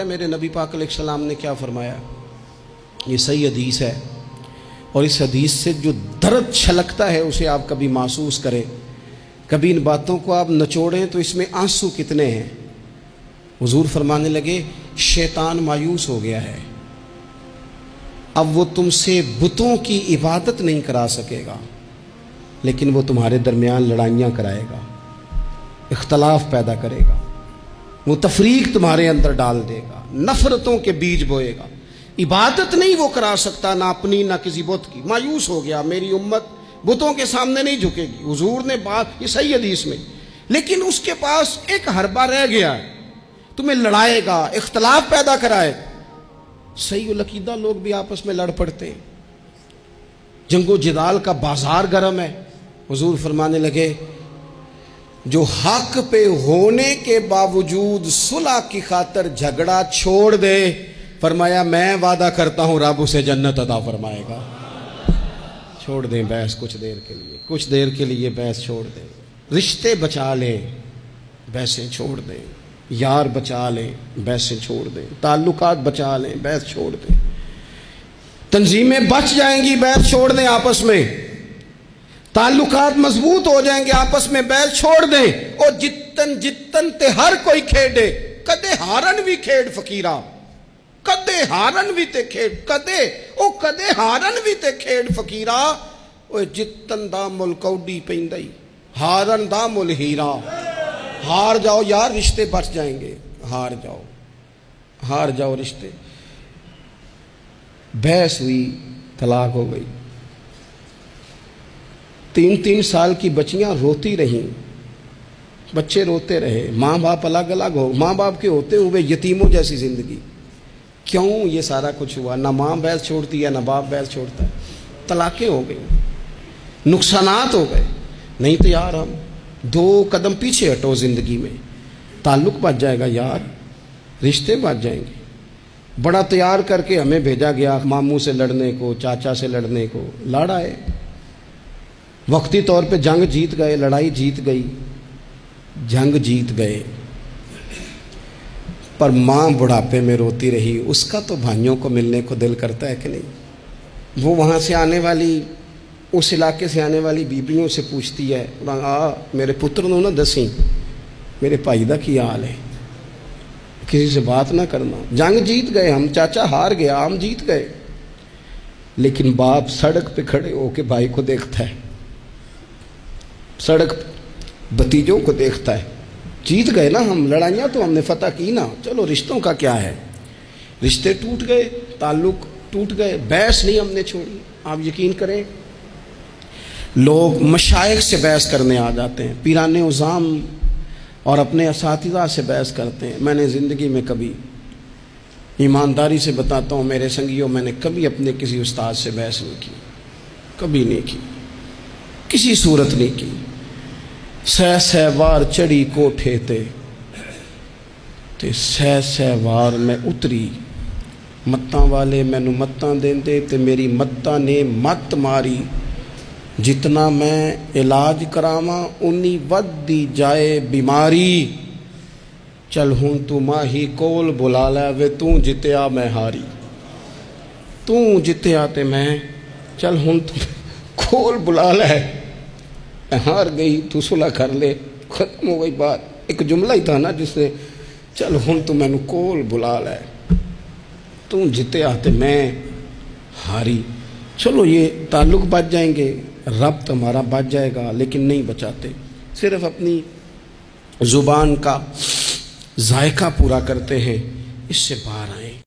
है मेरे नबी पाक सलाम ने क्या फरमाया? ये सही हदीस है। और इस हदीस से जो दर्द छलकता है, उसे आप कभी महसूस करें। कभी इन बातों को आप नचोड़ें तो इसमें आँसू कितने हैं? हुजूर फरमाने लगे, शैतान मायूस हो गया है। अब वो तुमसे बुतों की इबादत नहीं करा सकेगा, लेकिन वो तुम्हारे दरमियान लड़ाइयाँ कराएगा, इख्तलाफ पैदा करेगा। वो तफरीक तुम्हारे अंदर डाल देगा, नफरतों के बीज बोएगा। इबादत नहीं वो करा सकता, ना अपनी, ना किसी बुत की। मायूस हो गया, मेरी उम्मत बुतों के सामने नहीं झुकेगी। हुजूर ने बात, ये सही हदीस में। लेकिन उसके पास एक हरबा रह गया है। तुम्हें लड़ाएगा, इख्तलाफ पैदा कराएगा सही लकीदा लोग भी आपस में लड़ पड़ते हैं। जंगो जिदाल का बाज़ार गर्म है। हुजूर फरमाने लगे जो हक पे होने के बावजूद सुलह की खातर झगड़ा छोड़ दे, फरमाया, मैं वादा करता हूँ, रब उसे जन्नत अदा फरमाएगा। छोड़ दें बहस कुछ देर के लिए, कुछ देर के लिए बहस छोड़ दें। रिश्ते बचा लें, बहसें छोड़ दें। यार बचा लें, बहसें छोड़ दें। ताल्लुकात बचा लें, बहस छोड़ दें। तंजीमें बच जाएँगी, बहस छोड़ दें आपस में। ताल्लुकात मज़बूत हो जाएँगे, आपस में बैल छोड़ दें और जितन जितन ते हर कोई खेडे, कदे हारन भी खेड फकीरा। कदे हारन भी ते खेड, कदे, ओ कदे हारन भी ते खेड फकीरा। ओ जितन दा मुल कौडी पैंदा हारन दा मुल हीरा। हार जाओ यार, रिश्ते बच जाएँगे। हार जाओ हार जाओ रिश्ते। बहस हुई, तलाक हो गई। तीन तीन साल की बच्चियाँ रोती रहीं। बच्चे रोते रहे। माँ बाप अलग अलग हो। माँ बाप के होते हुए यतीमों जैसी ज़िंदगी। क्यों ये सारा कुछ हुआ? ना माँ बैस छोड़ती है, ना बाप बैस छोड़ता है। तलाक़ें हो गई नुकसानात हो गए। नहीं तो यार हम दो कदम पीछे हटो ज़िंदगी में। ताल्लुक बच जाएगा यार। रिश्ते बच जाएँगे। बड़ा तैयार करके हमें भेजा गया मामू से लड़ने को, चाचा से लड़ने को। लड़ाए वक्ती तौर पे जंग जीत गए, लड़ाई जीत गई, जंग जीत गए। पर माँ बुढ़ापे में रोती रही, उसका तो भाइयों को मिलने को दिल करता है कि नहीं? वो वहाँ से आने वाली, उस इलाके से आने वाली बीबियों से पूछती है आ, मेरे पुत्र नो ना दसी, मेरे भाई का की हाल है? किसी से बात ना करना। जंग जीत गए हम, चाचा हार गया, हम जीत गए। लेकिन बाप सड़क पे खड़े होके भाई को देखता है। सड़क भतीजों को देखता है। जीत गए ना हम, लड़ाइयाँ तो हमने फतह की ना। चलो, रिश्तों का क्या है? रिश्ते टूट गए, ताल्लुक टूट गए, बहस नहीं हमने छोड़ी। आप यकीन करें, लोग मशाइ से बहस करने आ जाते हैं, पीरान उज़ाम और अपने इस से बहस करते हैं। मैंने ज़िंदगी में कभी ईमानदारी से बताता हूँ, मेरे संगियों, मैंने कभी अपने किसी उस्ताद से बहस नहीं की, कभी नहीं की, किसी सूरत नहीं की। सह सह वार चढ़ी कोठे ते ते सह सह वार मैं उतरी मत्तां वाले मैनू मत्तां देंदे ते मेरी मत्तां ने मत मारी जितना मैं इलाज करावा उन्नी वधी जाए बीमारी चल हूँ तू माही कोल बुला लै वे तू जितया मैं हारी तू जितया ते मैं चल हूँ तू कोल बुला लै हार गई तू सुलह कर ले। खत्म हो गई बात। एक जुमला ही था ना जिसने, चल हूँ तू मैनू कोल बुला लै। तू जिते आते मैं हारी। चलो ये ताल्लुक बच जाएँगे। रब तुम्हारा बच जाएगा, लेकिन नहीं बचाते। सिर्फ़ अपनी ज़ुबान का जायका पूरा करते हैं। इससे बात